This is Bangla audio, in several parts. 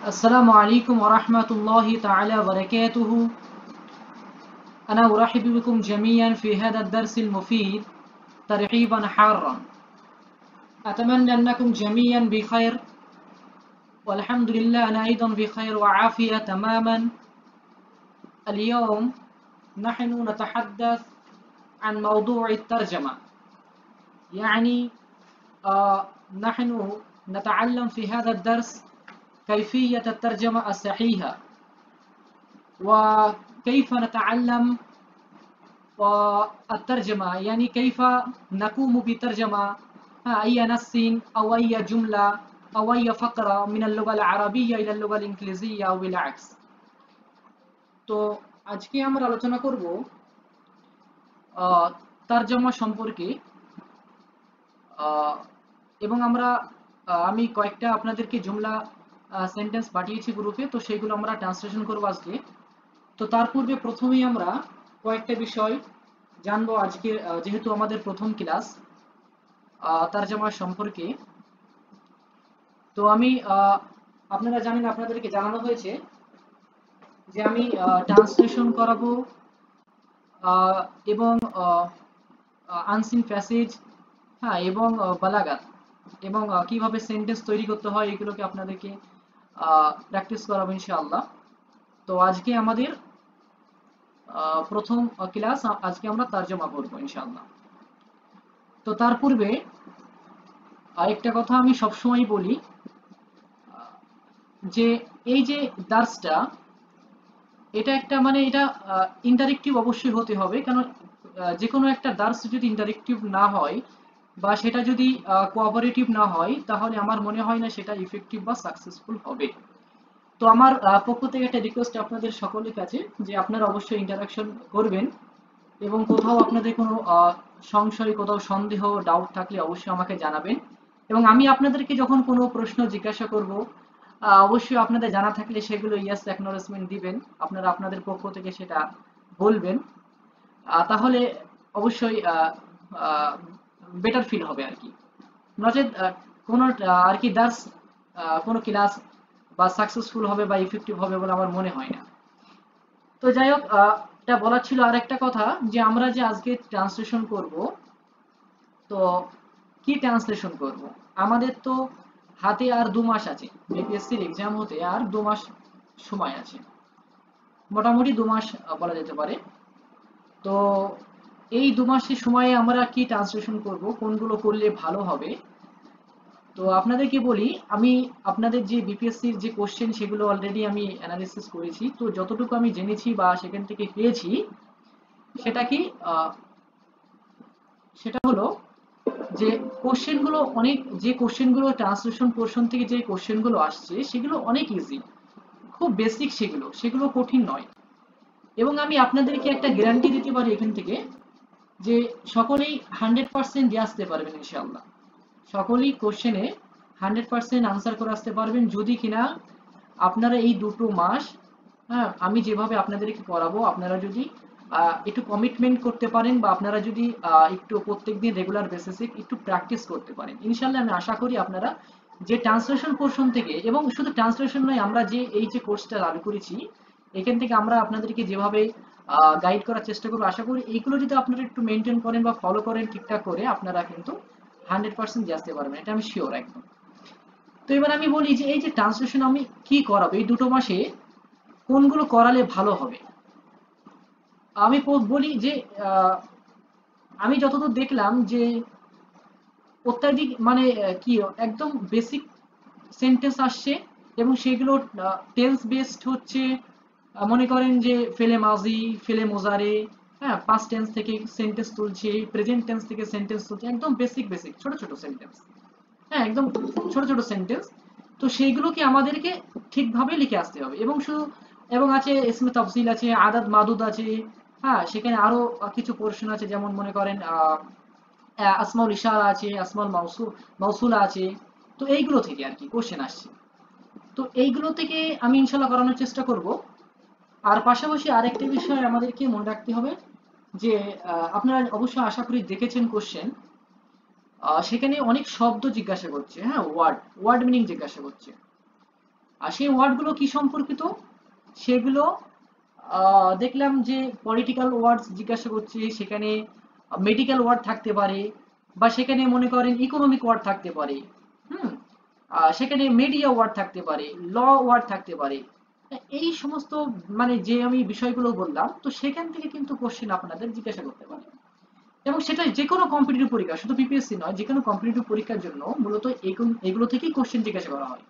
السلام عليكم ورحمة الله تعالى وبركاته. أنا أرحب بكم جميعا في هذا الدرس المفيد ترحيبا حارا. أتمنى أنكم جميعا بخير. والحمد لله أنا أيضا بخير وعافية تماما. اليوم نحن نتحدث عن موضوع الترجمة. يعني آه نحن نتعلم في هذا الدرس كيفية الترجمة الصحيحة وكيف نتعلم الترجمة يعني كيف نقوم بترجمة أي نص أو أي جملة أو أي فقرة من اللغة العربية إلى اللغة الإنجليزية أو بالعكس তো আজকে আমরা আলোচনা করব তর্জমা সম্পর্কে এবং আমরা আমি কয়েকটা আপনাদেরকে জুমলা সেন্টেন্স পাঠিয়েছি গ্রুপে তো সেইগুলো আমরা ট্রান্সলেশন করব আজকে। তো তার পূর্বে প্রথমেই আমরা কয়েকটা বিষয় জানব আজকে যেহেতু আমাদের প্রথম ক্লাস তার তারজামা সম্পর্কে। তো আমি আপনারা জানেন, আপনাদেরকে জানানো হয়েছে যে আমি ট্রান্সলেশন করাবো এবং আনসিন প্যাসেজ হ্যাঁ এবং বালাগাত, এবং কীভাবে সেন্টেন্স তৈরি করতে হয়, এগুলোকে আপনাদেরকে প্র্যাকটিস করাবো ইনশাআল্লাহ। তো আজকে আমাদের প্রথম ক্লাস আজকে আমরা তার্জমা করব ইনশাআল্লাহ। তো তার পূর্বে আরেকটা কথা আমি সবসময় বলি যে এই যে দার্সটা, এটা একটা মানে এটা ইন্টারেক্টিভ অবশ্যই হতে হবে। কারণ যে কোনো একটা দার্স যদি ইন্টারেক্টিভ না হয় বা সেটা যদি কোঅপারেটিভ না হয়, তাহলে আমার মনে হয় না সেটা ইফেক্টিভ বা সাকসেসফুল হবে। তো আমার পক্ষ থেকে একটা রিকোয়েস্ট আপনাদের সকলের কাছে যে আপনারা অবশ্যই ইন্টারাকশন করবেন এবং কোথাও আপনাদের কোনো সংশয়, কোথাও সন্দেহ ডাউট থাকলে অবশ্যই আমাকে জানাবেন। এবং আমি আপনাদেরকে যখন কোনো প্রশ্ন জিজ্ঞাসা করব অবশ্যই আপনাদের জানা থাকলে সেগুলো ইয়াস অ্যাকনোলেজমেন্ট দিবেন। আপনারা আপনাদের পক্ষ থেকে সেটা বলবেন। তাহলে অবশ্যই বেটার ফিল হবে আর কি। নচেত কোনো আর কি দাস কোনো ক্লাস বা সাকসেসফুল হবে বা ইফেক্টিভ হবে বলে আমার মনে হয় না। তো যাই হোক এটা বলার ছিল আর একটা কথা যে আমরা যে আজকে ট্রান্সলেশন করব, তো কি ট্রান্সলেশন করব? আমাদের তো হাতে আর দু মাস আছে। বিপিএসসির এক্সাম হতে আর দু মাস সময় আছে। মোটামুটি দু মাস বলা যেতে পারে। তো এই দু মাসের সময়ে আমরা কি ট্রান্সলেশন করব? কোনগুলো করলে ভালো হবে? তো আপনাদেরকে বলি, আমি আপনাদের যে বিপিএসসির যে কোশ্চেন সেগুলো অলরেডি আমি অ্যানালিসিস করেছি। তো যতটুকু আমি জেনেছি বা সেখান থেকে পেয়েছি সেটা কি সেটা হলো যে কোশ্চেনগুলো অনেক, যে কোশ্চেনগুলো ট্রান্সলেশন পোর্শন থেকে যে কোশ্চেনগুলো আসছে, সেগুলো অনেক ইজি খুব বেসিক সেগুলো সেগুলো কঠিন নয়। এবং আমি আপনাদেরকে একটা গ্যারান্টি দিতে পারি এখান থেকে যে সকলেই হান্ড্রেড পার্সেন্ট দিয়ে আসতে পারবেন ইনশাল্লাহ সকলেই কোশ্চেনে হান্ড্রেড পার্সেন্ট আনসার করে আসতে পারবেন। যদি কিনা আপনারা এই দুটো মাস হ্যাঁ আমি যেভাবে আপনাদেরকে পড়াবো, আপনারা যদি একটু কমিটমেন্ট করতে পারেন বা আপনারা যদি একটু প্রত্যেক দিন রেগুলার বেসিসে একটু প্র্যাকটিস করতে পারেন। ইনশাল্লাহ আমি আশা করি আপনারা যে ট্রান্সলেশন পোর্শন থেকে, এবং শুধু ট্রান্সলেশন নয়, আমরা যে এই যে কোর্সটা চালু করেছি, এখান থেকে আমরা আপনাদেরকে যেভাবে গাইড করার চেষ্টা করব। আশা করি এইগুলো যদি আপনারা একটু মেনটেন করেন বা ফলো করেন ঠিকঠাক করে, আপনারা কিন্তু হান্ড্রেড পার্সেন্ট আসতে পারবেন, এটা আমি শিওর একদম। তো এবার আমি বলি যে, এই যে ট্রান্সলেশন আমি কি করাবো? এই দুটো মাসে কোনগুলো করালে ভালো হবে? আমি বলি যে আমি যতদূর দেখলাম যে, অত্যাধিক মানে কি, একদম বেসিক সেন্টেন্স আসছে এবং সেগুলো টেন্স বেসড হচ্ছে মনে করেন যে ফেলে মাজি ফেলে মোজারে হ্যাঁ পাস্ট টেন্স থেকে সেন্টেন্স তুলছে প্রেজেন্ট টেন্স থেকে সেন্টেন্স তুলছে, একদম বেসিক বেসিক ছোট ছোট সেন্টেন্স হ্যাঁ একদম ছোট ছোট সেন্টেন্স তো সেইগুলোকে আমাদেরকে ঠিকভাবে লিখে আসতে হবে। এবং শুধু, এবং আছে ইসমে তফসিল আছে আদাদ মাদুদ আছে হ্যাঁ সেখানে আরও কিছু পোর্শন আছে, যেমন মনে করেন আসমাউল ইশারা আছে আসমাউল মাউসু মাউসুলা আছে। তো এইগুলো থেকে আর কি কোশ্চেন আসছে। তো এইগুলো থেকে আমি ইনশাল্লাহ করানোর চেষ্টা করব। আর পাশাপাশি আরেকটা বিষয় আমাদেরকে মনে রাখতে হবে যে আপনারা অবশ্যই আশা করি দেখেছেন কোশ্চেন সেখানে অনেক শব্দ জিজ্ঞাসা করছে হ্যাঁ ওয়ার্ড ওয়ার্ড মিনিং জিজ্ঞাসা করছে। আর সেই ওয়ার্ডগুলো কি সম্পর্কিত? সেগুলো দেখলাম যে পলিটিক্যাল ওয়ার্ডস জিজ্ঞাসা করছে, সেখানে মেডিকেল ওয়ার্ড থাকতে পারে, বা সেখানে মনে করেন ইকোনমিক ওয়ার্ড থাকতে পারে, হুম? সেখানে মিডিয়া ওয়ার্ড থাকতে পারে ল ওয়ার্ড থাকতে পারে। এই সমস্ত মানে যে আমি বিষয়গুলো বললাম, তো সেখান থেকে কিন্তু কোশ্চেন আপনাদের জিজ্ঞাসা করতে পারে এবং সেটা যে কোনো কম্পিটিটিভ পরীক্ষা, শুধু পিপিএসসি নয় যে কোনো কম্পিটিটিভ পরীক্ষার জন্য মূলত এগুলো থেকেই কোশ্চেন জিজ্ঞাসা করা হয়।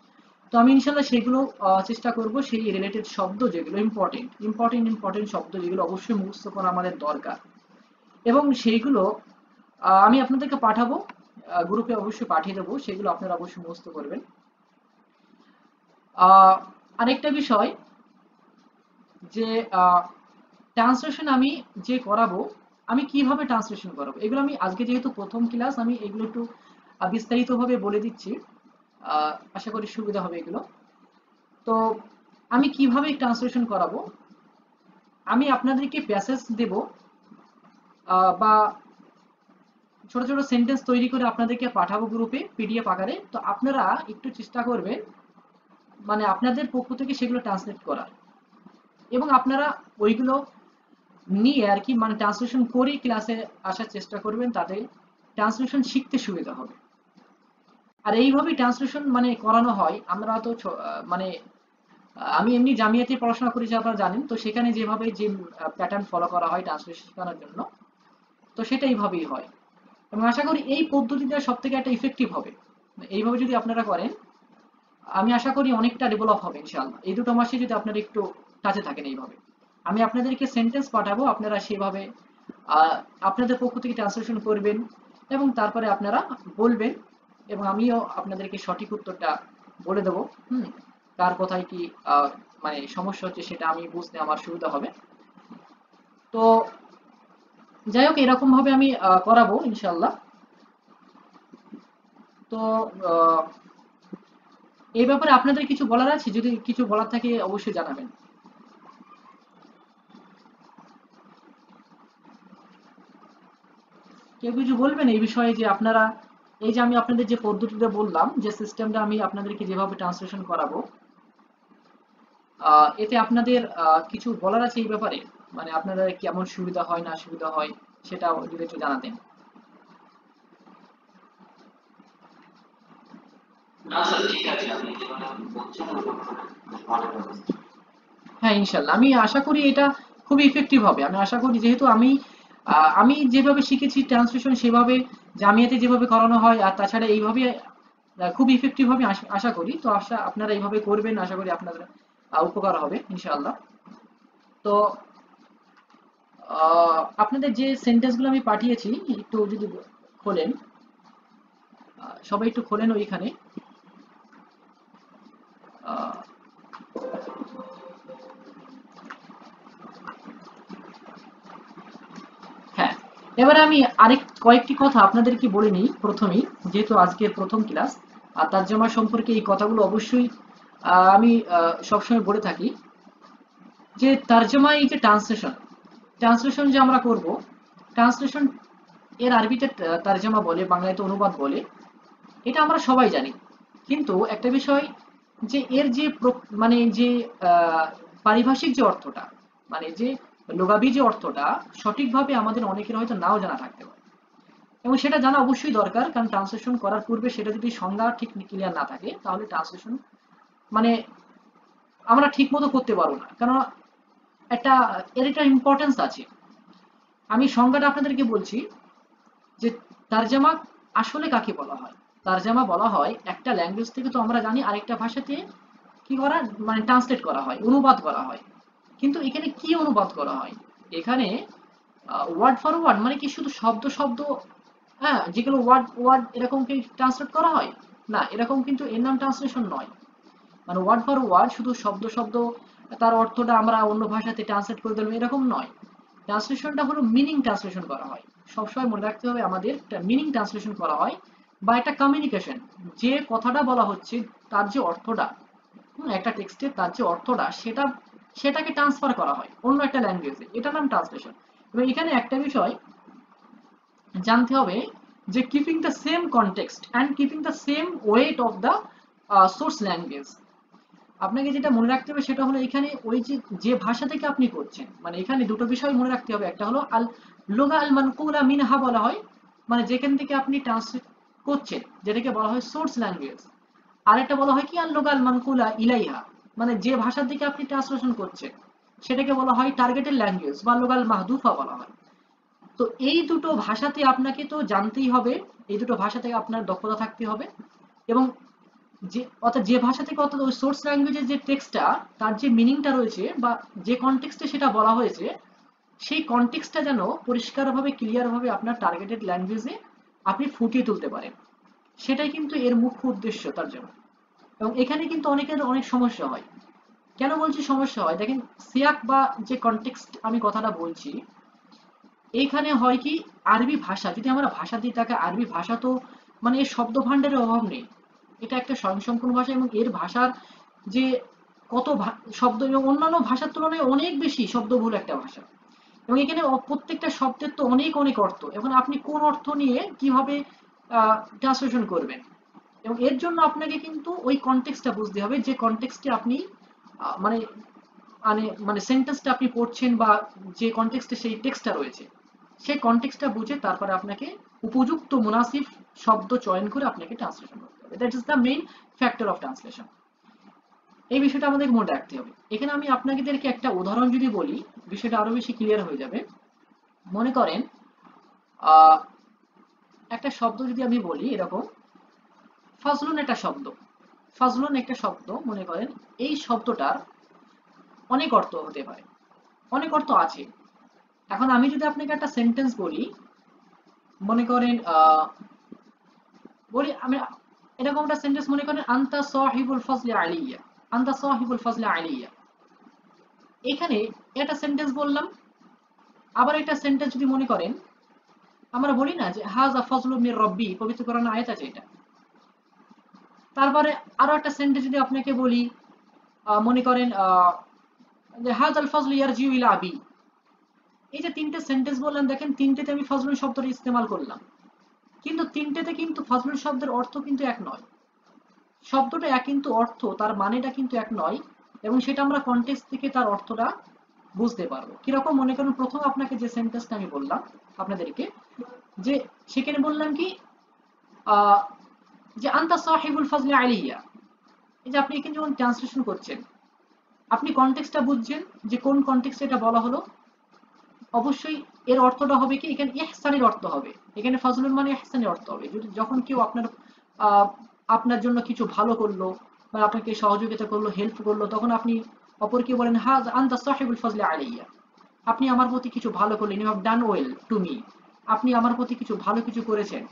তো আমি ইনশাল্লাহ সেগুলো চেষ্টা করব সেই রিলেটেড শব্দ যেগুলো ইম্পর্টেন্ট ইম্পর্টেন্ট ইম্পর্টেন্ট শব্দ যেগুলো অবশ্যই মুখস্থ করা আমাদের দরকার। এবং সেইগুলো আমি আপনাদেরকে পাঠাবো গ্রুপে অবশ্যই পাঠিয়ে দেবো, সেগুলো আপনারা অবশ্যই মুখস্থ করবেন। আরেকটা বিষয় যে ট্রান্সলেশন আমি যে করাবো, আমি কীভাবে ট্রান্সলেশন করাবো? এগুলো আমি আজকে যেহেতু প্রথম ক্লাস আমি এগুলো একটু বিস্তারিতভাবে বলে দিচ্ছি। আশা করি সুবিধা হবে এগুলো। তো আমি কীভাবে ট্রান্সলেশন করাবো? আমি আপনাদেরকে প্যাসেজ দেব বা ছোট ছোট সেন্টেন্স তৈরি করে আপনাদেরকে পাঠাবো গ্রুপে পিডিএফ আকারে। তো আপনারা একটু চেষ্টা করবেন মানে আপনাদের পক্ষ থেকে সেগুলো ট্রান্সলেট করার এবং আপনারা ওইগুলো নিয়ে আর কি মানে ট্রান্সলেশন করে ক্লাসে আসার চেষ্টা করবেন, তাতে ট্রান্সলেশন শিখতে সুবিধা হবে। আর এইভাবেই ট্রান্সলেশন মানে করানো হয়, আমরা তো মানে আমি এমনি জামিয়াতে পড়াশোনা করেছি আপনারা জানেন। তো সেখানে যেভাবে যে প্যাটার্ন ফলো করা হয় ট্রান্সলেশন শেখানোর জন্য, তো সেটা এইভাবেই হয়। এবং আশা করি এই পদ্ধতিটা সব থেকে একটা ইফেক্টিভ হবে। এইভাবে যদি আপনারা করেন আমি আশা করি অনেকটা ডেভেলপ হবে, ইনশাআল্লাহ। এই দুটো মাসে যদি আপনারা একটু টাচে থাকেন এইভাবে। আমি আপনাদেরকে সেন্টেন্স পাঠাবো, আপনারা সেভাবে আপনাদের পক্ষ থেকে ট্রান্সলেশন করবেন এবং তারপরে আপনারা বলবেন এবং আমিও আপনাদেরকে সঠিক উত্তরটা বলে দেবো। হুম, কার কোথায় কি মানে সমস্যা হচ্ছে সেটা আমি বুঝতে আমার সুবিধা হবে। তো যাই হোক এরকম ভাবে আমি করাবো ইনশাল্লাহ তো এই ব্যাপারে আপনাদের কিছু বলার আছে? যদি কিছু বলার থাকে, অবশ্যই জানাবেন। কেউ কিছু বলবেন এই বিষয়ে যে আপনারা, এই যে আমি আপনাদের যে পদ্ধতিটা বললাম, যে সিস্টেমটা আমি আপনাদেরকে যেভাবে ট্রান্সলেশন করাবো এতে আপনাদের কিছু বলার আছে এই ব্যাপারে? মানে আপনাদের কেমন সুবিধা হয়, না সুবিধা হয়, সেটা যদি একটু জানাতেন। হ্যাঁ ইনশাল্লাহ। আমি আশা করি এটা খুবই ইফেক্টিভ হবে। আমি আশা করি যেহেতু আমি আমি যেভাবে শিখেছি ট্রান্সলেশন সেভাবে জামিয়াতে যেভাবে করানো হয়, আর তাছাড়া এইভাবে খুব ইফেক্টিভ হবে, আশা করি। তো আশা আপনারা এইভাবে করবেন, আশা করি আপনাদের উপকার হবে, ইনশাআল্লাহ। তো আপনাদের যে সেন্টেন্সগুলো আমি পাঠিয়েছি, একটু যদি খোলেন। সবাই একটু খোলেন ওইখানে। হ্যাঁ এবারে আমি আরেক কয়েকটি কথা আপনাদেরকে বলে নিই প্রথমেই, যেহেতু আজকে প্রথম ক্লাস, আর সম্পর্কে এই কথাগুলো অবশ্যই আমি সবসময় বলে থাকি যে তার্জমা এই যে ট্রান্সলেশন ট্রান্সলেশন যে আমরা করব, ট্রান্সলেশন এর আরবিতে তার্জমা বলে বাংলাতে অনুবাদ বলে, এটা আমরা সবাই জানি। কিন্তু একটা বিষয় যে এর যে মানে যে পারিভাষিক যে অর্থটা মানে যে লোগাবি যে অর্থটা, সঠিকভাবে আমাদের অনেকের হয়তো নাও জানা থাকতে পারে। এবং সেটা জানা অবশ্যই দরকার, কারণ ট্রান্সলেশন করার পূর্বে সেটা যদি সংজ্ঞা ঠিক ক্লিয়ার না থাকে, তাহলে ট্রান্সলেশন মানে আমরা ঠিক মতো করতে পারব না। কারণ একটা, এর একটা ইম্পর্টেন্স আছে। আমি সংজ্ঞাটা আপনাদেরকে বলছি যে, তারজামা আসলে কাকে বলা হয়? তারজামা বলা হয়, একটা ল্যাঙ্গুয়েজ থেকে তো আমরা জানি আরেকটা ভাষাতে কি করা মানে ট্রান্সলেট করা হয়, অনুবাদ করা হয়। কিন্তু এখানে কি অনুবাদ করা হয়? এখানে ওয়ার্ড ফর ওয়ার্ড মানে কি শুধু শব্দ শব্দ হ্যাঁ যেগুলো ওয়ার্ড ওয়ার্ড এরকম কি ট্রান্সলেট করা হয়? না, এরকম কিন্তু এর নাম ট্রান্সলেশন নয়। মানে ওয়ার্ড ফর ওয়ার্ড শুধু শব্দ শব্দ, তার অর্থটা আমরা অন্য ভাষাতে ট্রান্সলেট করে দিলাম, এরকম নয়। ট্রান্সলেশনটা হলো মিনিং ট্রান্সলেশন করা হয়। সবসময় মনে রাখতে হবে আমাদের মিনিং ট্রান্সলেশন করা হয়। বা একটা কমিউনিকেশন যে কথাটা বলা হচ্ছে, তার যে অর্থটা একটা টেক্সটে তার যে অর্থটা, সেটা, সেটাকে ট্রান্সফার করা হয় অন্য একটা ল্যাঙ্গুয়েজে এটার নাম ট্রান্সলেশন এবং এখানে একটা বিষয় জানতে হবে যে keeping the same context and keeping the same weight of the source language আপনাকে যেটা মনে রাখতে হবে সেটা হলো এখানে ওই যে যে ভাষা থেকে আপনি করছেন মানে এখানে দুটো বিষয় মনে রাখতে হবে। একটা হলো আল, লোগা আল মানকুলা মিনহা বলা হয় মানে যেখান থেকে আপনি ট্রান্সলেট করছেন যেটাকে বলা হয় সোর্স ল্যাঙ্গুয়েজ আর একটা বলা হয় কি? আল লোগা আল মানকুলা ইলাইহা। মানে যে ভাষার দিকে আপনি ট্রান্সলেশন করছেন, সেটাকে বলা হয় টার্গেটেড ল্যাঙ্গুয়েজ বা লোকাল মাহদুফা বলা হয়। তো এই দুটো ভাষাতে আপনাকে তো জানতেই হবে, এই দুটো ভাষাতে আপনার দক্ষতা থাকতে হবে। এবং যে, অর্থাৎ যে ভাষা থেকে অর্থাৎ ওই সোর্স ল্যাঙ্গুয়েজের যে টেক্সটটা তার যে মিনিংটা রয়েছে বা যে কনটেক্সটে সেটা বলা হয়েছে, সেই কনটেক্সটটা যেন পরিষ্কারভাবে ক্লিয়ারভাবে আপনার টার্গেটেড ল্যাঙ্গুয়েজে আপনি ফুটিয়ে তুলতে পারেন। সেটাই কিন্তু এর মুখ্য উদ্দেশ্য তার জন্য। এবং এখানে কিন্তু অনেকের অনেক সমস্যা হয়। কেন বলছি সমস্যা হয়? দেখেন, সিয়াক বা যে কনটেক্সট আমি কথাটা বলছি, এইখানে হয় কি, আরবি ভাষা, যদি আমরা ভাষা দিয়ে তাকে আরবি ভাষা তো মানে এর শব্দ ভাণ্ডারের অভাব নেই। এটা একটা স্বয়ংসম্পূর্ণ ভাষা এবং এর ভাষার যে কত শব্দ এবং অন্যান্য ভাষার তুলনায় অনেক বেশি শব্দবহুল একটা ভাষা। এবং এখানে প্রত্যেকটা শব্দের তো অনেক অনেক অর্থ। এখন আপনি কোন অর্থ নিয়ে কীভাবে ট্রান্সলেশন করবেন? এবং এর জন্য আপনাকে কিন্তু ওই কনটেক্সটটা বুঝতে হবে, যে কনটেক্সটে আপনি মানে মানে মানে সেন্টেন্সটা আপনি পড়ছেন বা যে কনটেক্সটে সেই টেক্সটটা রয়েছে, সেই কনটেক্সটটা বুঝে তারপরে আপনাকে উপযুক্ত মুনাসিব শব্দ চয়ন করে আপনাকে ট্রান্সলেশন করতে হবে। That is the main factor of translation এই বিষয়টা আমাদের মনে রাখতে হবে। এখানে আমি আপনাদেরকে একটা উদাহরণ যদি বলি, বিষয়টা আরও বেশি ক্লিয়ার হয়ে যাবে। মনে করেন একটা শব্দ যদি আমি বলি এরকম, ফজলুন একটা শব্দ। ফজলুন একটা শব্দ, মনে করেন, এই শব্দটার অনেক অর্থ হতে পারে। অনেক অর্থ আছে। এখন আমি যদি আপনাকে একটা সেন্টেন্স বলি, মনে করেন বলি আমি এরকম একটা সেন্টেন্স মনে করেন, আন্তা সাহিবুল ফজলে আলিয়া। আন্তা সাহিবুল ফজলে আলিয়া। এখানে একটা সেন্টেন্স বললাম, আবার একটা সেন্টেন্স যদি মনে করেন, আমরা বলি না যে হাজা মির রব্বি, পবিত্র আয়াত আছে এটা। তারপরে আরও একটা সেন্টেন্স যদি আপনাকে বলি মনে করেন যে হাজ আল ফজল ইয়ারজিউ ইলা আবি। এই যে তিনটে সেন্টেন্স বললাম দেখেন তিনটেতে আমি ফজলুল শব্দটা ইস্তেমাল করলাম। কিন্তু তিনটেতে কিন্তু ফজলুল শব্দের অর্থ কিন্তু এক নয়। শব্দটা এক কিন্তু অর্থ, তার মানেটা কিন্তু এক নয়, এবং সেটা আমরা কন্টেক্সট থেকে তার অর্থটা বুঝতে পারব। কীরকম? মনে করুন, প্রথম আপনাকে যে সেন্টেন্সটা আমি বললাম আপনাদেরকে, যে সেখানে বললাম কি যে আন্তা সাহিবুল ফজলে আলিয়া। এই যে আপনি এখানে যখন ট্রান্সলেশন করছেন, আপনি কনটেক্সটটা বুঝছেন, যে কোন কনটেক্সটে এটা বলা হলো? অবশ্যই এর অর্থটা হবে কি, এখানে ইহসানের অর্থ হবে। এখানে ফজলুল মানে ইহসানের অর্থ হবে। যদি যখন কেউ আপনার আপনার জন্য কিছু ভালো করল বা আপনাকে সহযোগিতা করল হেল্প করল, তখন আপনি অপরকে বলেন, হাজ আন্তা সাহিবুল ফজলে আলিয়া আপনি আমার প্রতি কিছু ভালো করলেন you have done well to me আপনি আমার প্রতি কিছু ভালো কিছু করেছেন।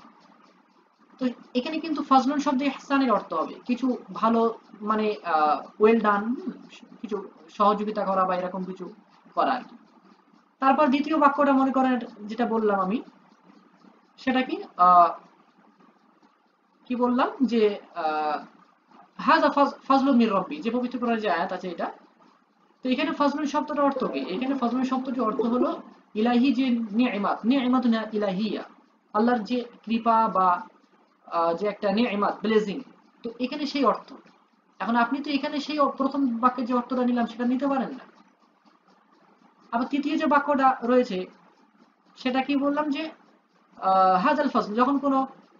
তো এখানে কিন্তু ফজলুন শব্দে ইহসানের অর্থ হবে, কিছু ভালো মানে ওয়েল ডান কিছু সহযোগিতা করা বা এরকম কিছু করা আর কি। তারপর দ্বিতীয় বাক্যটা মনে করেন, যেটা বললাম আমি, সেটা কি কি বললাম? যে হাজা ফজলু মির রব্বি, যে পবিত্র কোরআনের যে আয়াত আছে এটা, তো এখানে ফজলুন শব্দটার অর্থ কি? এখানে ফজলুন শব্দটির অর্থ হলো ইলাহি যে নিয়ামাত নিয়ামাত ইলাহিয়া, আল্লাহর যে কৃপা বা যে একটা নিয়ামাত ব্লেজিং, তো এখানে সেই অর্থ। এখন আপনি তো এখানে সেই প্রথম বাক্যের যে অর্থটা নিলাম, সেটা নিতে পারেন না। আবার তৃতীয় যে বাক্যটা রয়েছে, সেটা কি বললাম যে হাজাল ফজল, যখন কোনো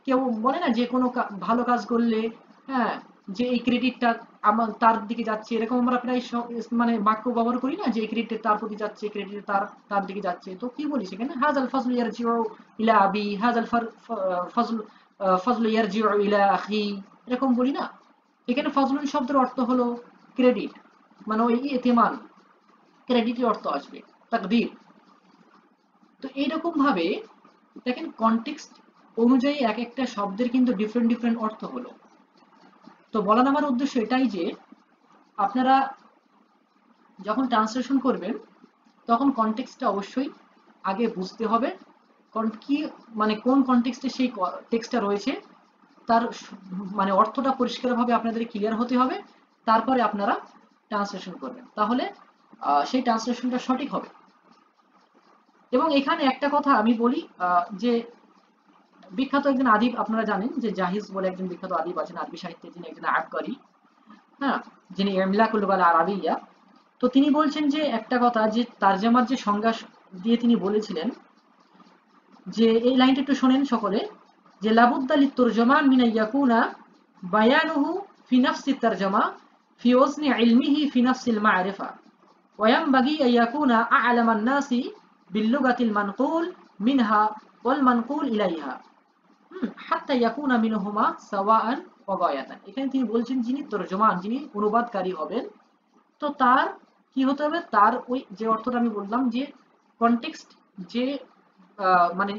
কেউ বলে না যে কোনো ভালো কাজ করলে হ্যাঁ যে এই ক্রেডিটটা আমার, তার দিকে যাচ্ছে। এরকম আমরা প্রায় মানে বাক্য ব্যবহার করি না যে এই ক্রেডিট তার প্রতি যাচ্ছে ক্রেডিট তার তার দিকে যাচ্ছে। তো কি বলি সেখানে? হাজাল ফজল ইয়ারজিউ ইলা আবি হাজাল ফজল ফজল ইয়ারজিউ ইলা আখি, এরকম বলি না? এখানে ফজলুন শব্দের অর্থ হলো ক্রেডিট মানে ওই এতেমান ক্রেডিটের অর্থ আসবে, তাকদির। তো এইরকম ভাবে দেখেন কনটেক্সট অনুযায়ী এক একটা শব্দের কিন্তু ডিফারেন্ট ডিফারেন্ট অর্থ হলো। তো বলার আমার উদ্দেশ্য এটাই যে, আপনারা যখন ট্রান্সলেশন করবেন, তখন কনটেক্সটটা অবশ্যই আগে বুঝতে হবে কি মানে কোন কনটেক্সটে সেই টেক্সটটা রয়েছে, তার মানে অর্থটা পরিষ্কারভাবে আপনাদের ক্লিয়ার হতে হবে, তারপরে আপনারা ট্রান্সলেশন করবেন। তাহলে সেই ট্রান্সলেশনটা সঠিক হবে। এবং এখানে একটা কথা আমি বলি যে বিখ্যাত একজন আদিব আপনারা জানেন যে জাহিজ বলে একজন বিখ্যাত আদিব আছেন আরবি সাহিত্যে যিনি একজন আবকারী হ্যাঁ যিনি এমলাকুল বাল আরাবিয়া তো তিনি বলছেন যে একটা কথা যে তারজামার যে সংজ্ঞা দিয়ে তিনি বলেছিলেন যে এই লাইনটা একটু শোনেন সকলে যে লাবুদ্দালি তুরজমান মিনা ইয়াকুনা বায়ানুহু ফি নাফসি তারজামা ফি ওজনি ইলমিহি ফি নাফসিল মা'রিফা وينبغي أن يكون أعلم الناس باللغة المنقول منها والمنقول إليها হাত্তা ইয়াকুনা মিনহুমা সাওয়াআন ওয়া গায়াতান। এখানে তিনি বলছেন যিনি তরজমান, যিনি অনুবাদকারী হবেন, তো তার কি হতে হবে? তার ওই যে অর্থটা আমি বললাম যে কনটেক্সট যে মানে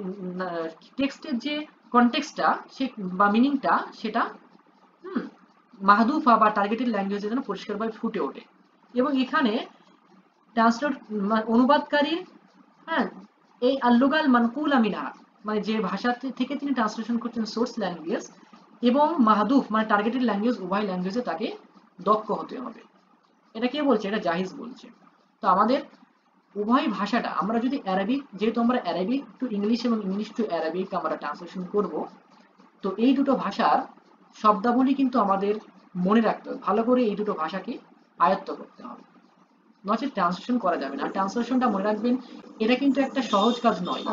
টেক্সটের যে কনটেক্সটটা সে, বা মিনিংটা সেটা, হুম, মাহদুফা বা টার্গেটেড ল্যাঙ্গুয়েজে যেন পরিষ্কারভাবে ফুটে ওঠে। এবং এখানে ট্রান্সলেট অনুবাদকারী হ্যাঁ এই আল্লুগাল মানকুল আমিনা মানে যে ভাষা থেকে তিনি ট্রান্সলেশন করছেন সোর্স ল্যাঙ্গুয়েজ এবং মাহাদুফ মানে টার্গেটেড ল্যাঙ্গুয়েজ উভয় ল্যাঙ্গুয়েজে তাকে দক্ষ হতে হবে। এটা কে বলছে? এটা জাহিজ বলছে। তো আমাদের উভয় ভাষাটা, আমরা যদি অ্যারাবিক যেহেতু আমরা অ্যারাবিক টু ইংলিশ এবং ইংলিশ টু অ্যারাবিক আমরা ট্রান্সলেশন করব, তো এই দুটো ভাষার শব্দাবলী কিন্তু আমাদের মনে রাখতে হবে। ভালো করে এই দুটো ভাষাকে আয়ত্ত করতে হবে। নচেত ট্রান্সলেশন করা যাবে না। ট্রান্সলেশনটা মনে রাখবেন, এটা কিন্তু একটা সহজ কাজ নয়।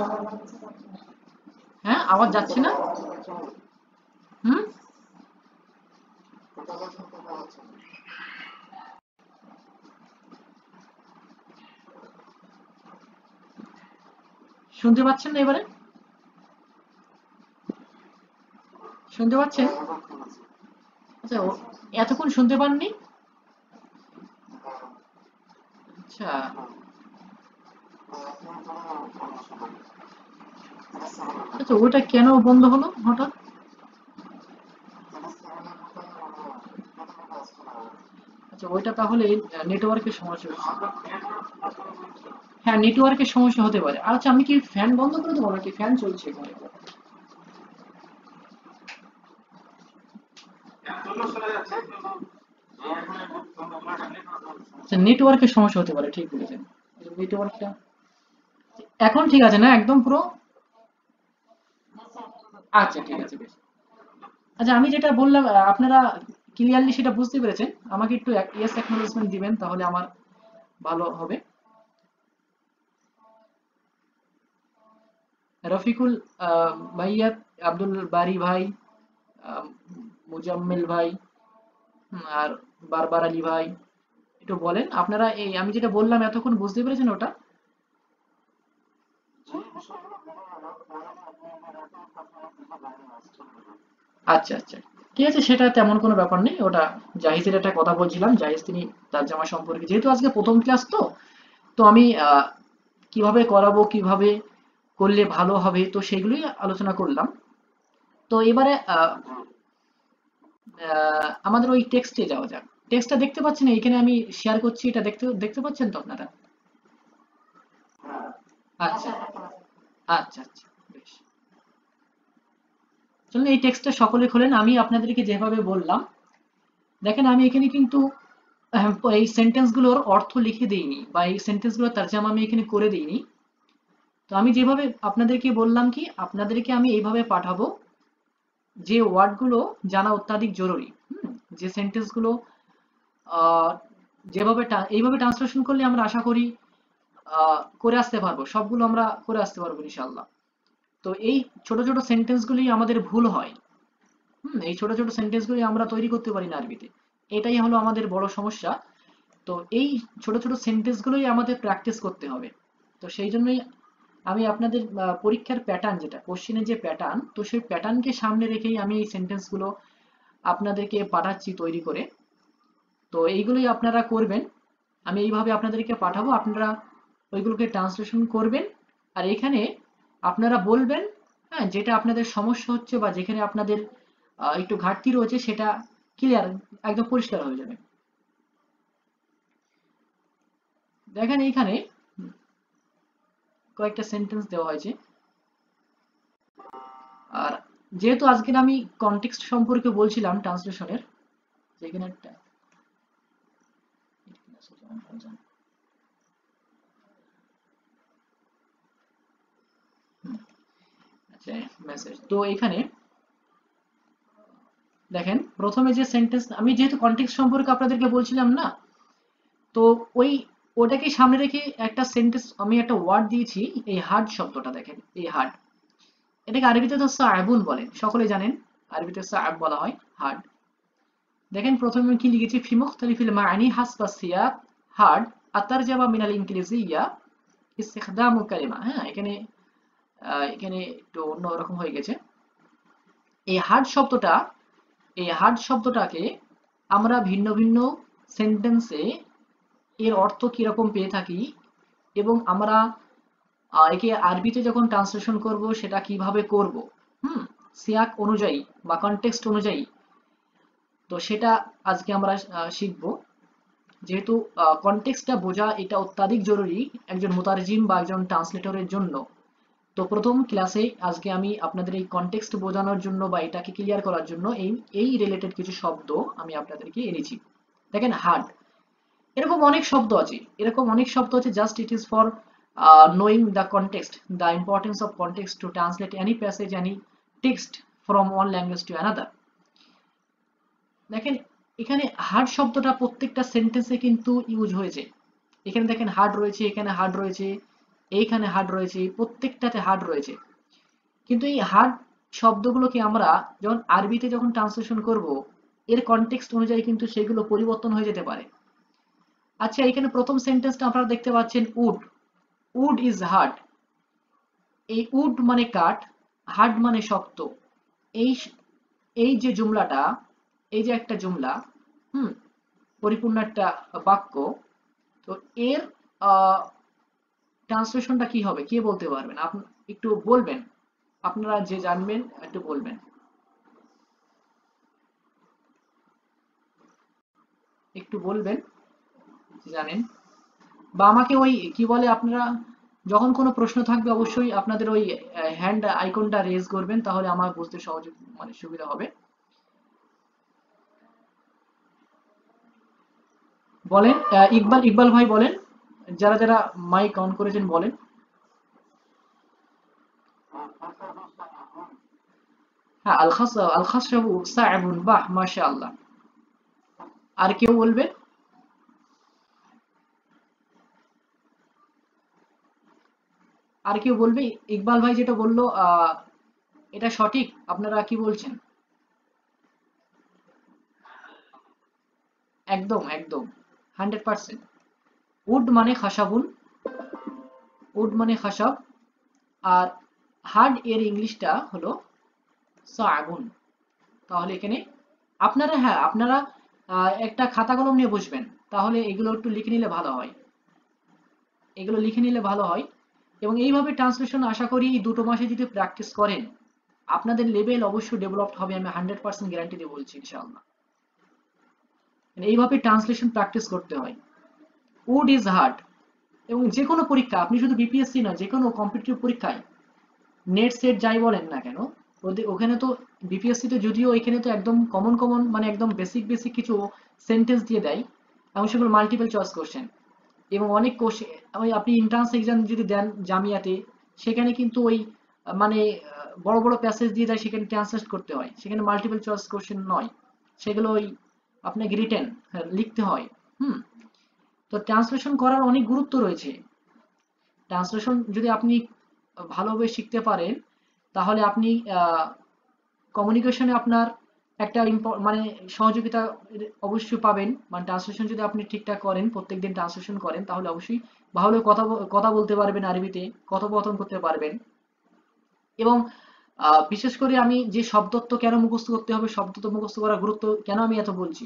হ্যাঁ আওয়াজ যাচ্ছে না? হুম? শুনতে পাচ্ছেন না এবারে? শুনতে পাচ্ছেন? আচ্ছা এতক্ষণ শুনতে পাননি? আচ্ছা। আচ্ছা ওটা কেন বন্ধ হলো হঠাৎ? আচ্ছা ওইটা তাহলে নেটওয়ার্কের সমস্যা হ্যাঁ নেটওয়ার্কের সমস্যা হতে পারে। আচ্ছা আমি কি ফ্যান বন্ধ করে দেবো নাকি ফ্যান চলছে আচ্ছা নেটওয়ার্কের সমস্যা হতে পারে, ঠিক বলেছেন। নেটওয়ার্কটা এখন ঠিক আছে না, একদম পুরো আচ্ছা ঠিক আছে, বেশ। আচ্ছা আমি যেটা বললাম আপনারা ক্লিয়ারলি সেটা বুঝতে পেরেছেন। আমাকে একটু ইয়েস অ্যাকনোলেজমেন্ট দিবেন, তাহলে আমার ভালো হবে। রফিকুল ভাইয়া আব্দুল বারি ভাই মুজাম্মেল ভাই আর বারবার আলী ভাই, একটু বলেন। আপনারা এই আমি যেটা বললাম এতক্ষণ, বুঝতে পেরেছেন ওটা? আচ্ছা আচ্ছা। ঠিক আছে? সেটা তেমন কোনো ব্যাপার নেই। ওটা জাহিজের একটা কথা বলছিলাম। জাহিজ তিনি তার জামা সম্পর্কে যেহেতু আজকে প্রথম ক্লাস তো তো আমি কীভাবে করাবো কীভাবে করলে ভালো হবে তো সেগুলোই আলোচনা করলাম। তো এবারে আমাদের ওই টেক্সটে যাওয়া যাক। টেক্সটটা দেখতে পাচ্ছেন? এখানে আমি শেয়ার করছি। এটা দেখতে দেখতে পাচ্ছেন তো আপনারা? আচ্ছা। আচ্ছা আচ্ছা। বেশ চলুন এই টেক্সটটা সকলে খোলেন। আমি আপনাদেরকে যেভাবে বললাম, দেখেন আমি এখানে কিন্তু এই সেন্টেন্সগুলোর অর্থ লিখে দিইনি বা এই সেন্টেন্সগুলোর তারজামা আমি এখানে করে দিইনি। তো আমি যেভাবে আপনাদেরকে বললাম কি, আপনাদেরকে আমি এইভাবে পাঠাবো যে ওয়ার্ডগুলো জানা অত্যাধিক জরুরি। যে সেন্টেন্সগুলো যেভাবে এইভাবে ট্রান্সলেশন করলে আমরা আশা করি করে আসতে পারব। সবগুলো আমরা করে আসতে পারব ইনশাল্লাহ তো এই ছোট ছোট সেন্টেন্সগুলি আমাদের ভুল হয়। হুম, এই ছোট ছোট সেন্টেন্সগুলি আমরা তৈরি করতে পারি না আরবিতে এটাই হলো আমাদের বড় সমস্যা। তো এই ছোট ছোট সেন্টেন্সগুলোই আমাদের প্র্যাকটিস করতে হবে। তো সেই জন্যই আমি আপনাদের পরীক্ষার প্যাটার্ন যেটা কোশ্চেনের যে প্যাটার্ন তো সেই প্যাটার্নকে সামনে রেখেই আমি এই সেন্টেন্সগুলো আপনাদেরকে পাঠাচ্ছি তৈরি করে। তো এইগুলোই আপনারা করবেন। আমি এইভাবে আপনাদেরকে পাঠাবো। আপনারা ওইগুলোকে ট্রান্সলেশন করবেন। আর এখানে আপনারা বলবেন হ্যাঁ যেটা আপনাদের সমস্যা হচ্ছে বা যেখানে আপনাদের একটু ঘাটতি রয়েছে সেটা ক্লিয়ার একদম পরিষ্কার হয়ে যাবে। দেখেন এইখানে কয়েকটা সেন্টেন্স দেওয়া হয়েছে। আর যেহেতু আজকে আমি কনটেক্সট সম্পর্কে বলছিলাম ট্রান্সলেশনের যেখানে আচ্ছা মেসেজ তো এখানে, দেখেন, প্রথমে যে সেন্টেন্স আমি যেহেতু কন্টেক্সট সম্পর্কে আপনাদেরকে বলছিলাম না, তো ওই, ওটাকে সামনে রেখে একটা সেন্টেন্স আমি একটা ওয়ার্ড দিয়েছি, এই হার্ড শব্দটা দেখেন, এই হার্ড এটাকে আরবিতে তো সাআবুন বলেন, সকলে জানেন, আরবিতে সাআব বলা হয় হার্ড দেখেন, প্রথমে কি লিখেছি? ফি মুখতালিফিল মাআনি হাসবা সিয়াক হার্ড আতারজামা মিনাল ইনক্লিজিয়া ইস্তিখদামু কালিমা। হ্যাঁ এখানে এখানে একটু অন্যরকম হয়ে গেছে। এই হার্ড শব্দটা, এই হার্ড শব্দটাকে আমরা ভিন্ন ভিন্ন সেন্টেন্সে এর অর্থ কীরকম পেয়ে থাকি এবং আমরা একে আরবিতে যখন ট্রান্সলেশন করব, সেটা কীভাবে করব? হুম, সিয়াক অনুযায়ী বা কনটেক্সট অনুযায়ী। তো সেটা আজকে আমরা শিখব। যেহেতু কনটেক্সটটা বোঝা এটা অত্যাধিক জরুরি একজন মোতারজিম বা একজন ট্রান্সলেটরের জন্য। তো প্রথম ক্লাসে আজকে আমি আপনাদের এই কনটেক্সট বোঝানোর জন্য বা এটাকে ক্লিয়ার করার জন্য এই এই রিলেটেড কিছু শব্দ আমি আপনাদেরকে এনেছি। দেখেন হার্ড এরকম অনেক শব্দ আছে। এরকম অনেক শব্দ আছে just it is for knowing the context the importance of context to translate any passage any text from one language to another দেখেন, এখানে হার্ড শব্দটা প্রত্যেকটা সেন্টেন্সে কিন্তু ইউজ হয়েছে। এখানে দেখেন হার্ড রয়েছে, এখানে হার্ড রয়েছে। এইখানে হার্ড রয়েছে, প্রত্যেকটাতে হার্ড রয়েছে। কিন্তু এই হার্ড শব্দগুলোকে আমরা যখন আরবিতে যখন ট্রান্সলেশন করব, এর কনটেক্সট অনুযায়ী কিন্তু সেগুলো পরিবর্তন হয়ে যেতে পারে। আচ্ছা এখানে প্রথম সেন্টেন্সটা আপনারা দেখতে পাচ্ছেন উড উড ইজ হার্ড এই উড মানে কাঠ হার্ড মানে শক্ত। এই এই যে জুমলাটা, এই যে একটা জুমলা, হুম, পরিপূর্ণ একটা বাক্য, তো এর ট্রান্সলেশনটা কি হবে? কে বলতে পারবেন আপনি, একটু বলবেন। আপনারা যে জানবেন, একটু বলবেন। একটু বলবেন জানেন। বা আমাকে ওই, কি বলে আপনারা, যখন কোনো প্রশ্ন থাকবে অবশ্যই আপনাদের ওই হ্যান্ড আইকনটা রেজ করবেন, তাহলে আমার বুঝতে সহজ মানে সুবিধা হবে। বলেন ইকবাল ইকবাল ভাই বলেন। যারা যারা মাইক অন করেছেন বলেন। হ্যাঁ আল খাস আল খাসরাবু সাআবুন বাহ, মাশাআল্লাহ। আর কেউ বলবেন? আর কেউ বলবে? ইকবাল ভাই যেটা বলল এটা সঠিক, আপনারা কি বলছেন? একদম একদম। Hundred percent. উড মানে খাসাবুন। উড মানে খাসাব। আর হার্ড এর ইংলিশটা হলো সাগুন। তাহলে এখানে আপনারা হ্যাঁ আপনারা একটা খাতা কলম নিয়ে বসবেন। তাহলে এগুলো একটু লিখে নিলে ভালো হয়। এগুলো লিখে নিলে ভালো হয়। এবং এইভাবে ট্রান্সলেশন আশা করি দুটো মাসে যদি প্র্যাকটিস করেন, আপনাদের লেভেল অবশ্যই ডেভেলপড হবে, আমি হান্ড্রেড পার্সেন্ট গ্যারান্টি দিয়ে বলছি, ইনশাআল্লাহ। এইভাবে ট্রান্সলেশন প্র্যাকটিস করতে হয়। উড ইজ হার্ড এবং যে কোনো পরীক্ষা, আপনি শুধু বিপিএসসি না, যে কোনো কম্পিটিটিভ পরীক্ষায় নেট সেট যাই বলেন না কেন ওখানে তো বিপিএসসি তে যদিও এখানে তো একদম কমন কমন মানে একদম বেসিক বেসিক কিছু সেন্টেন্স দিয়ে দেয়, এবং সেগুলো মাল্টিপল চয়েস কোশ্চেন এবং অনেক কোশ্চেন আপনি এন্ট্রান্স এক্সাম যদি দেন জামিয়াতে, সেখানে কিন্তু ওই মানে বড় বড় প্যাসেজ দিয়ে দেয়, সেখানে ট্রান্সলেট করতে হয়। সেখানে মাল্টিপল চয়েস কোশ্চেন নয়। সেগুলো ওই আপনাকে রিটেন লিখতে হয়। হুম? তো ট্রান্সলেশন করার অনেক গুরুত্ব রয়েছে। ট্রান্সলেশন যদি আপনি ভালোভাবে শিখতে পারেন, তাহলে আপনি কমিউনিকেশনে আপনার একটা মানে সহযোগিতা অবশ্যই পাবেন। মানে ট্রান্সলেশন যদি আপনি ঠিকঠাক করেন, প্রত্যেকদিন ট্রান্সলেশন করেন, তাহলে অবশ্যই ভালো কথা কথা বলতে পারবেন আরবিতে, কথোপকথন করতে পারবেন। এবং বিশেষ করে আমি যে শব্দত্ব কেন মুখস্থ করতে হবে, শব্দত্ব মুখস্থ করার গুরুত্ব কেন আমি এত বলছি?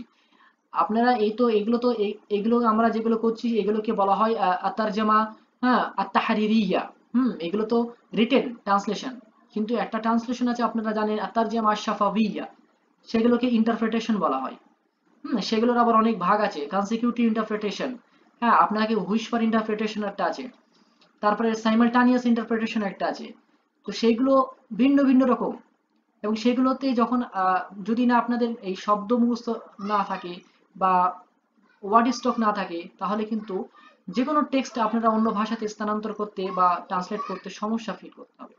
আপনারা এই তো এগুলো তো এগুলো আমরা যেগুলো করছি, এগুলোকে বলা হয় আত্মারজামা হ্যাঁ আত্মাহারিয়া হুম, এগুলো তো রিটেন ট্রান্সলেশন কিন্তু একটা ট্রান্সলেশন আছে, আপনারা জানেন আত্মারজামা আশাফাবিয়া সেগুলোকে ইন্টারপ্রিটেশন বলা হয়। হুম, সেগুলোর আবার অনেক ভাগ আছে কনসিকিউটিভ ইন্টারপ্রিটেশন হ্যাঁ আপনাকে হুইসপার ইন্টারপ্রিটেশন একটা আছে। তারপরে সাইমালটানিয়াস ইন্টারপ্রিটেশন একটা আছে। তো সেগুলো ভিন্ন ভিন্ন রকম। এবং সেগুলোতে যখন যদি না আপনাদের এই শব্দ মুখস্থ না থাকে বা ওয়ার্ড স্টক না থাকে, তাহলে কিন্তু যে কোনো টেক্সট আপনারা অন্য ভাষাতে স্থানান্তর করতে বা ট্রান্সলেট করতে সমস্যা ফিল করতে হবে।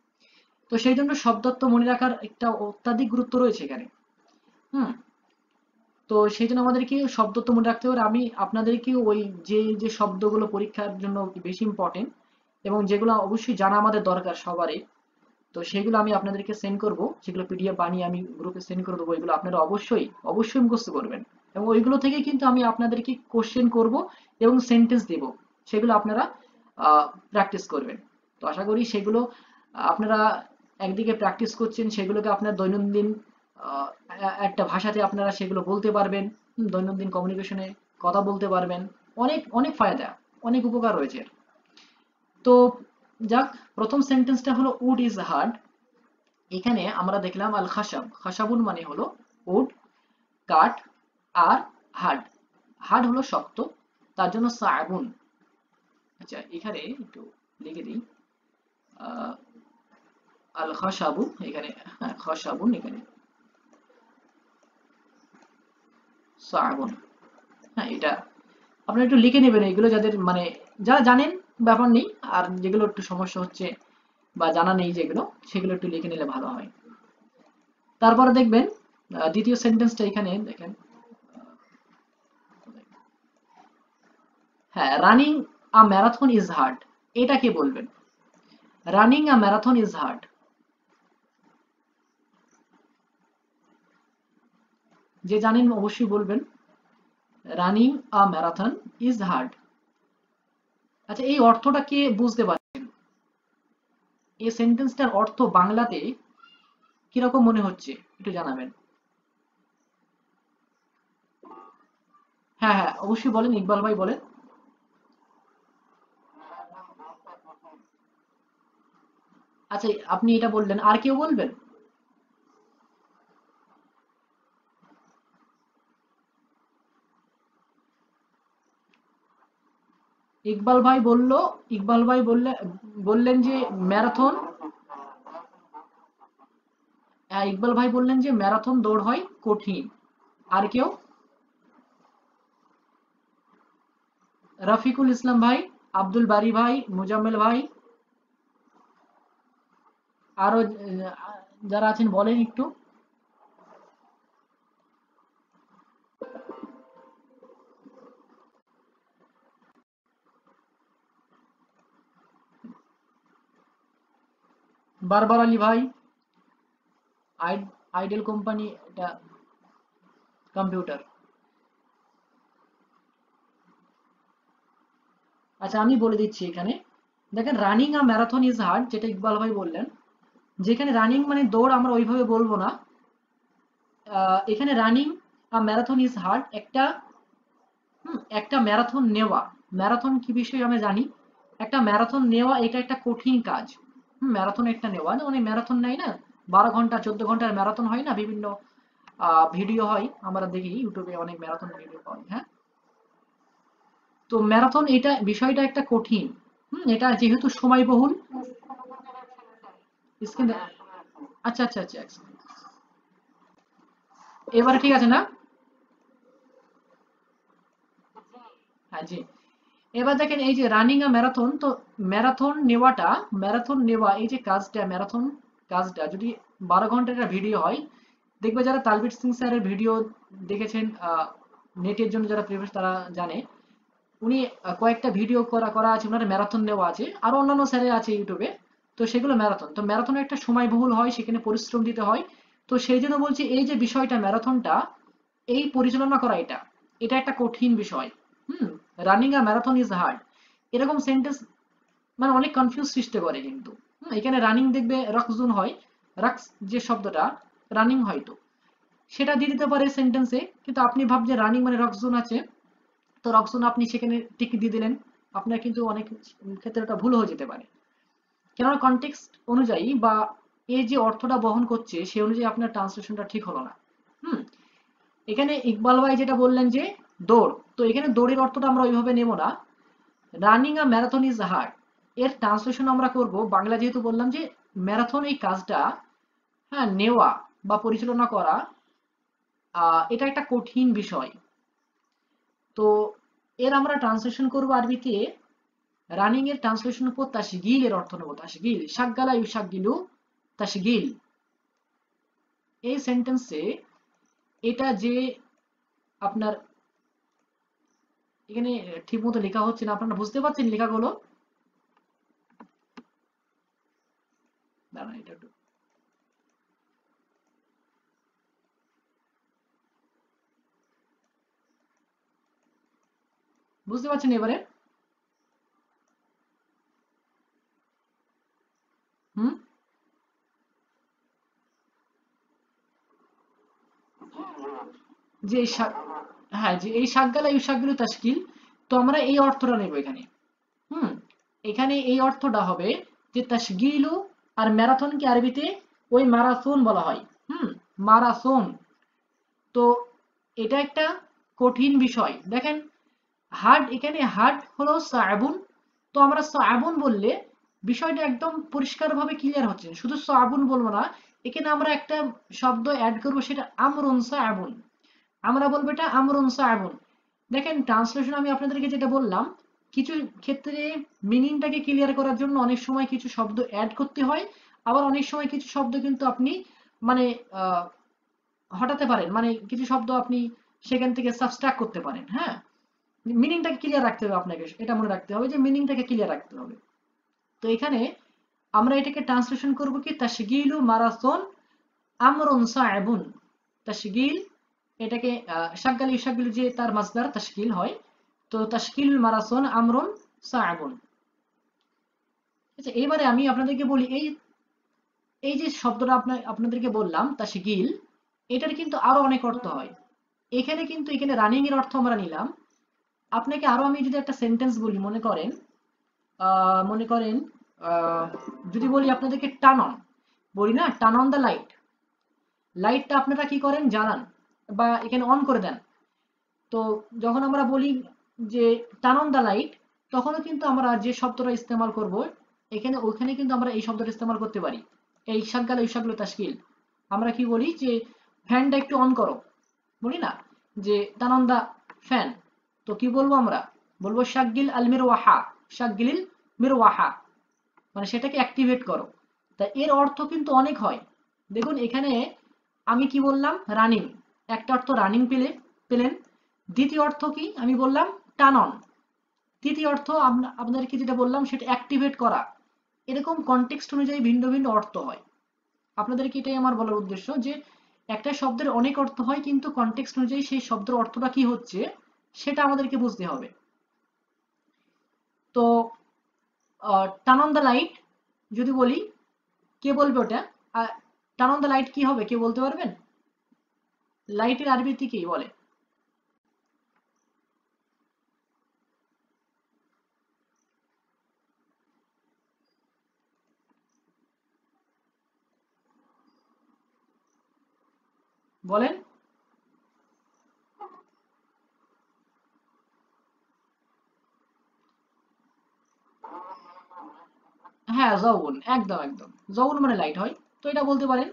তো সেই জন্য শব্দত্ব মনে রাখার একটা অত্যাধিক গুরুত্ব রয়েছে এখানে। হুম? তো সেই জন্য আমাদেরকে শব্দ তো মনে রাখতে হবে। আমি আপনাদেরকে ওই যে যে শব্দগুলো পরীক্ষার জন্য বেশি ইম্পর্টেন্ট এবং যেগুলো অবশ্যই জানা আমাদের দরকার সবারই, তো সেগুলো আমি আপনাদেরকে সেন্ড করব। সেগুলো পিডিএফ বানিয়ে আমি গ্রুপে সেন্ড করে দেবো, এগুলো আপনারা অবশ্যই অবশ্যই মুখস্থ করবেন। এবং ওইগুলো থেকে কিন্তু আমি আপনাদেরকে কোশ্চেন করব এবং সেন্টেন্স দেব। সেগুলো আপনারা প্র্যাকটিস করবেন। তো আশা করি সেগুলো, আপনারা একদিকে প্র্যাকটিস করছেন, সেগুলোকে আপনার দৈনন্দিন একটা ভাষাতে আপনারা সেগুলো বলতে পারবেন দৈনন্দিন কমিউনিকেশনে কথা বলতে পারবেন। অনেক অনেক ফায়দা, অনেক উপকার রয়েছে তো যাক, প্রথম সেন্টেন্সটা হলো উড ইজ হার্ড এখানে আমরা দেখলাম আল খাসাব খাসাবুন মানে হলো উড কাঠ আর হার্ড হার্ড হলো শক্ত, তার জন্য সাবুন আচ্ছা এখানে একটু লিখে দিই। আল খাসাবু এখানে হ্যাঁ এখানে। সাবুন হ্যাঁ এটা আপনারা একটু লিখে নেবেন এগুলো যাদের মানে যারা জানেন ব্যাপার নেই, আর যেগুলো একটু সমস্যা হচ্ছে বা জানা নেই যেগুলো, সেগুলো একটু লিখে নিলে ভালো হয়। তারপরে দেখবেন দ্বিতীয় সেন্টেন্সটা এখানে দেখেন। হ্যাঁ running a marathon is hard এটা কে বলবেন? Running a marathon is hard যে জানেন অবশ্যই বলবেন running a marathon is hard আচ্ছা এই অর্থটা কে বুঝতে পারছেন? এই সেন্টেন্সটার অর্থ বাংলাতে কীরকম মনে হচ্ছে? একটু জানাবেন। হ্যাঁ হ্যাঁ অবশ্যই বলেন, ইকবাল ভাই বলেন। আচ্ছা আপনি এটা বললেন, আর কেউ বলবেন? ইকবাল ভাই বলল, ইকবাল ভাই বললে, বললেন যে ম্যারাথন। হ্যাঁ ইকবাল ভাই বললেন যে ম্যারাথন দৌড় হয় কঠিন। আর কেউ? রফিকুল ইসলাম ভাই, আব্দুল বারি ভাই, মুজাম্মেল ভাই আরও যারা আছেন বলেন একটু। বারবার আলী ভাই আইডেল কোম্পানি এটা কম্পিউটার। আচ্ছা আমি বলে দিচ্ছি এখানে। দেখেন, running a marathon is hard, যেটা ইকবাল ভাই বললেন। যেখানে রানিং মানে দৌড় আমরা ওইভাবে বলব না। এখানে রানিং ম্যারাথন ইজ হার্ড একটা একটা ম্যারাথন নেওয়া। ম্যারাথন কি বিষয়ে আমরা জানি? একটা ম্যারাথন নেওয়া এটা একটা কঠিন কাজ। ম্যারাথন একটা নেওয়া। না অনেক ম্যারাথন নেয় না? বারো ঘণ্টা, চোদ্দ ঘণ্টার ম্যারাথন হয় না? বিভিন্ন ভিডিও হয়। আমরা দেখি ইউটিউবে অনেক ম্যারাথন ভিডিও হয় হ্যাঁ? তো ম্যারাথন এটা বিষয়টা একটা কঠিন। হম, এটা যেহেতু সময়বহুল স্ক্রিন আচ্ছা আচ্ছা আচ্ছা এবারে ঠিক আছে না? হ্যাঁ জি। এবার দেখেন এই যে রানিং আ ম্যারাথন, তো ম্যারাথন নেওয়াটা, ম্যারাথন নেওয়া, এই যে কাজটা, ম্যারাথন কাজটা, যদি বারো ঘণ্টার একটা ভিডিও হয়, দেখবে যারা তালবির সিং স্যারের ভিডিও দেখেছেন নেটের জন্য যারা প্রিভিয়াস তারা জানে। উনি কয়েকটা ভিডিও করা করা আছে, ওনার ম্যারাথন নেওয়া আছে, আরও অন্যান্য স্যারের আছে ইউটিউবে। তো সেগুলো ম্যারাথন। তো ম্যারাথন একটা সময়বহুল হয়, সেখানে পরিশ্রম দিতে হয়। তো সেই জন্য বলছি, এই যে বিষয়টা, ম্যারাথনটা, এই পরিচালনা করা এটা এটা একটা কঠিন বিষয়। হুম running a marathon is hard এরকম সেন্টেন্স মানে অনেক কনফিউজ সৃষ্টি করে কিন্তু। এখানে রানিং দেখবে রক্সজুন হয়, রাক্স যে শব্দটা রানিং হয়তো। সেটা দিয়ে দিতে পারে সেন্টেন্সে কিন্তু আপনি ভাবছেন রানিং মানে রক্সজুন আছে, তো রক্সজুন আপনি সেখানে টিক দিয়ে দিলেন, আপনার কিন্তু অনেক ক্ষেত্রে ভুল হয়ে যেতে পারে। কেননা কনটেক্সট অনুযায়ী বা এই যে অর্থটা বহন করছে, সে অনুযায়ী আপনার ট্রান্সলেশনটা ঠিক হলো না। হুম? এখানে ইকবাল ভাই যেটা বললেন যে, দৌড়। তো এখানে দৌড়ের অর্থটা আমরা ওইভাবে নেব না। Running a marathon is hard. এর ট্রান্সলেশন আমরা করব, বাংলা যেহেতু বললাম যে, ম্যারাথন এই কাজটা হ্যাঁ নেওয়া বা পরিচালনা করা এটা একটা কঠিন বিষয়। তো এর আমরা ট্রান্সলেশন করব আরবিতে। রানিং এর ট্রান্সলেশন উপর তাসগিল এর অর্থ নেব। তাসগিল শাকগালা ইউশাকগিলু তাসগিল। এই সেন্টেন্সে এটা যে আপনার এখানে ঠিক মতো লেখা হচ্ছে না, আপনারা বুঝতে পারছেন লেখাগুলো? দাঁড়ান এটা একটু। বুঝতে পারছেন এবারে? হুম যে হ্যাঁ যে এই শাকগালা, এই শাকগুলো তাশকিল, তো আমরা এই অর্থটা নেব এখানে। হুম? এখানে এই অর্থটা হবে যে তাশগিলু আর ম্যারাথনকে আরবিতে ওই মারাথন বলা হয়। হুম? মারাথন। তো এটা একটা কঠিন বিষয়। দেখেন, হার্ড, এখানে হার্ড হলো সাবুন তো আমরা সাবুন বললে বিষয়টা একদম পরিষ্কারভাবে ক্লিয়ার হচ্ছে। শুধু সাবুন বলব না, এখানে আমরা একটা শব্দ অ্যাড করব, সেটা আমরুন সাবুন আমরা বলব এটা আমরুন সাবুন দেখেন ট্রান্সলেশন আমি আপনাদেরকে যেটা বললাম, কিছু ক্ষেত্রে মিনিংটাকে ক্লিয়ার করার জন্য অনেক সময় কিছু শব্দ অ্যাড করতে হয়, আবার অনেক সময় কিছু শব্দ কিন্তু আপনি মানে হটাতে পারেন। মানে কিছু শব্দ আপনি সেখান থেকে সাবস্ট্রাক্ট করতে পারেন হ্যাঁ? মিনিংটাকে ক্লিয়ার রাখতে হবে আপনাকে, এটা মনে রাখতে হবে যে মিনিংটাকে ক্লিয়ার রাখতে হবে। এখানে আমরা এটাকে ট্রান্সলেশন করব কি? তাশগিলু মারাথন আমরুন সাইবুন। তাশগিল, এটাকে শাকগাল ইশাকগুলো যে তার মাসদার তাশকিল হয়, তো তাশকিল মারাথন আমরুন সাইবুন। আচ্ছা এবারে আমি আপনাদেরকে বলি, এই এই যে শব্দটা আপনার আপনাদেরকে বললাম, তাশগিল, এটার কিন্তু আরও অনেক অর্থ হয়। এখানে কিন্তু, এখানে রানিং এর অর্থ আমরা নিলাম। আপনাকে আরও আমি যদি একটা সেন্টেন্স বলি, মনে করেন মনে করেন যদি বলি আপনাদেরকে টান অন বলি না টান অন দ্য লাইট লাইটটা আপনারা কি করেন? জ্বালান বা এখানে অন করে দেন। তো যখন আমরা বলি যে টান অন দ্য লাইট তখনও কিন্তু আমরা যে শব্দটা ইস্তেমাল করব, এখানে, ওখানে কিন্তু আমরা এই শব্দটা ইস্তেমাল করতে পারি। এই শাকগাল এই শাকগুলো তাস্কিল আমরা কি বলি যে ফ্যানটা একটু অন করো। বলি না? যে টান অন দ্য ফ্যান তো কি বলব আমরা? বলব শাকগিল আল মিরওয়াহা শাকগিল মিরওয়াহা মানে সেটাকে অ্যাক্টিভেট করো। তা এর অর্থ কিন্তু অনেক হয়। দেখুন, এখানে আমি কি বললাম? রানিং একটা অর্থ রানিং পেলে, পেলেন। দ্বিতীয় অর্থ কি? আমি বললাম টান অন তৃতীয় অর্থ আপনাদেরকে যেটা বললাম, সেটা অ্যাক্টিভেট করা। এরকম কনটেক্সট অনুযায়ী ভিন্ন ভিন্ন অর্থ হয়। আপনাদেরকে এটাই আমার বলার উদ্দেশ্য যে, একটা শব্দের অনেক অর্থ হয়, কিন্তু কনটেক্সট অনুযায়ী সেই শব্দের অর্থটা কি হচ্ছে, সেটা আমাদেরকে বুঝতে হবে। তো টার্ন অন দ্য লাইট যদি বলি, কে বলবে ওটা? টার্ন অন দ্য লাইট কি হবে? কে বলতে পারবেন? লাইটের আরবিতে কি বলে? বলেন। হ্যাঁ জৌন একদম একদম। জৌন মানে লাইট হয়। তো এটা বলতে পারেন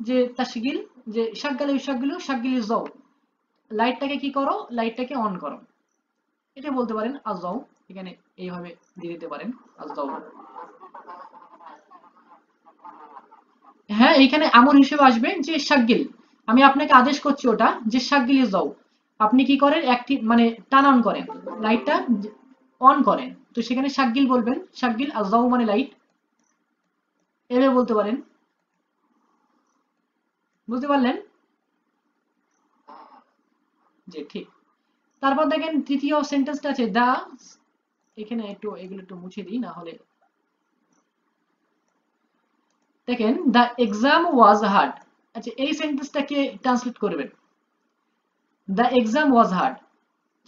যে তাশগিল যে শাকগালে শাকগুলো শাকগিলি জৌ লাইটটাকে কি করো? লাইটটাকে অন করো। এটা বলতে পারেন আজৌ এখানে এইভাবে দিয়ে দিতে পারেন আজৌ হ্যাঁ এখানে আমর হিসেবে আসবে যে শাকগিল। আমি আপনাকে আদেশ করছি ওটা যে শাকগিলি জৌ আপনি কি করেন? একটি মানে টান অন করেন। লাইটটা অন করেন। তো সেখানে শাকগিল বলবেন, শাকগিল আজাউ মানে লাইট এভাবে বলতে পারেন। বুঝতে পারলেন? জি, ঠিক। তারপর দেখেন তৃতীয় সেন্টেন্সটা আছে, দা এখানে একটু, এগুলো একটু মুছে দিই, না হলে দেখেন, দা এক্সাম ওয়াজ হার্ড। আচ্ছা এই সেন্টেন্সটাকে ট্রান্সলেট করবেন। The exam was hard.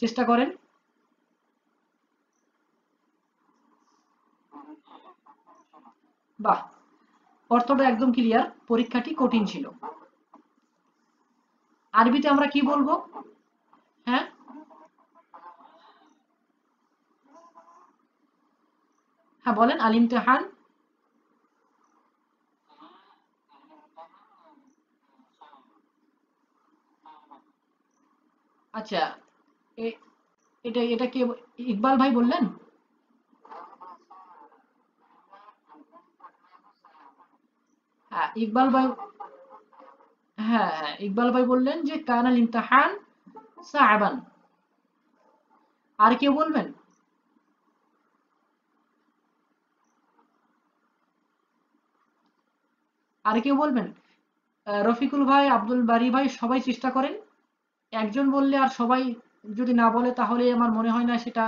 চেষ্টা করেন। বাহ, অর্থটা একদম ক্লিয়ার পরীক্ষাটি কঠিন ছিল। আরবিতে আমরা কি বলব? হ্যাঁ? হ্যাঁ বলেন, আল ইমতেহান। আচ্ছা এটা এটা কে, ইকবাল ভাই বললেন? ইকবাল ভাই হ্যাঁ হ্যাঁ ইকবাল ভাই বললেন যে, কানাল ইমতাহান সাআবান আর কেউ বলবেন? আর কেউ বলবেন? রফিকুল ভাই, আব্দুল বারি ভাই, সবাই চেষ্টা করেন। একজন বললে আর সবাই যদি না বলে, তাহলে আমার মনে হয় না সেটা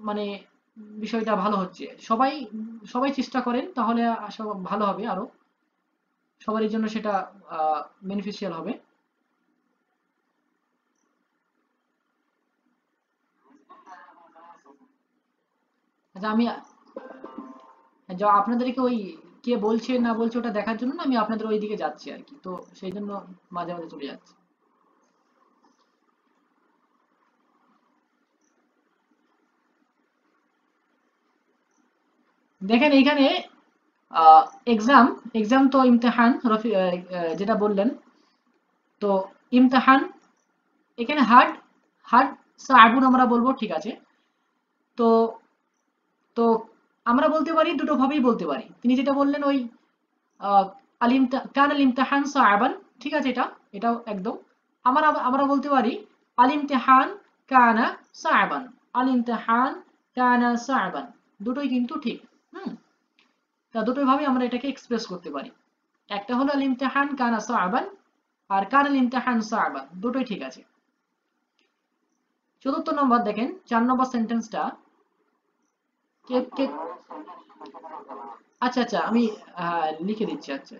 মানে বিষয়টা ভালো হচ্ছে। সবাই সবাই চেষ্টা করেন, তাহলে আশা ভালো হবে আরও। সবারই জন্য সেটা বেনিফিশিয়াল হবে। আচ্ছা আমি যা আপনাদেরকে ওই কে বলছে না বলছে ওটা দেখার জন্য না আমি আপনাদের ওই দিকে যাচ্ছি আর কি। তো সেই জন্য মাঝে মাঝে চলে যাচ্ছি। দেখেন এইখানে এক্সাম এক্সাম তো ইমতেহান রফি যেটা বললেন। তো ইমতেহান এখানে হার্ড হার্ড সাবুন আমরা বলব ঠিক আছে। তো তো আমরা বলতে পারি দুটো ভাবেই বলতে পারি। তিনি যেটা বললেন ওই আহ, আল ইমতা কান আল ইমতিহান সাআবান ঠিক আছে এটা এটাও একদম। আমরা আমরা বলতে পারি আল ইমতিহান কানা সাআবান আল ইমতিহান কানা সাআবান দুটোই কিন্তু ঠিক। তা দুটোই ভাবে আমরা এটাকে এক্সপ্রেস করতে পারি। একটা হলো আল ইমতিহান কানা সাবান আর কান আল ইমতিহান সাবান দুটোই ঠিক আছে। চতুর্থ নম্বর দেখেন, চার নম্বর সেন্টেন্সটা আচ্ছা আচ্ছা আমি লিখে দিচ্ছি আচ্ছা।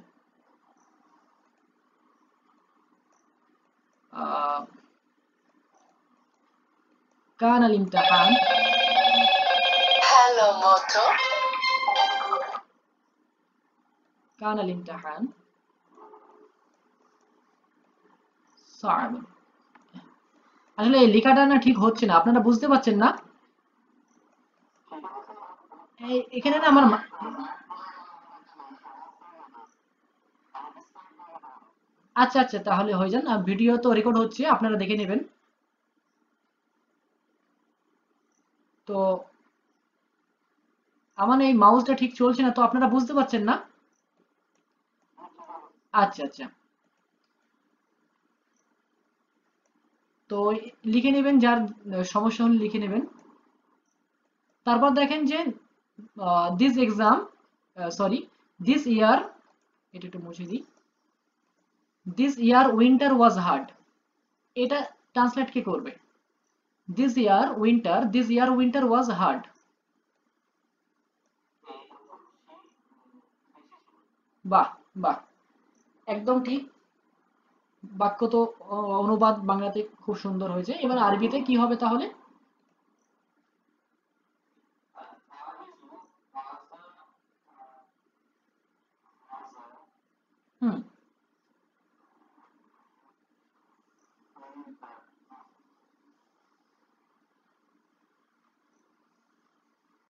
কান আল ইমতিহান। হ্যালো মতো كان الامتحان صعبا আসলে এই লেখাটা না ঠিক হচ্ছে না আপনারা বুঝতে পারছেন না এই- এখানে না আমার মা- আচ্ছা আচ্ছা তাহলে হয়ে যান ভিডিও তো রেকর্ড হচ্ছে আপনারা দেখে নেবেন তো আমার এই মাউসটা ঠিক চলছে না তো আপনারা বুঝতে পারছেন না আচ্ছা আচ্ছা। তো লিখে নেবেন, যার সমস্যা হলে লিখে নেবেন। তারপর দেখেন যে this exam sorry this year এটা একটু মুছে দিই। This year winter was hard এটা ট্রান্সলেট কে করবে? This year winter this year winter was hard বাহ বাহ। একদম ঠিক। বাক্য তো অনুবাদ বাংলাতে খুব সুন্দর হয়েছে। এবার আরবিতে কি হবে তাহলে? হুম।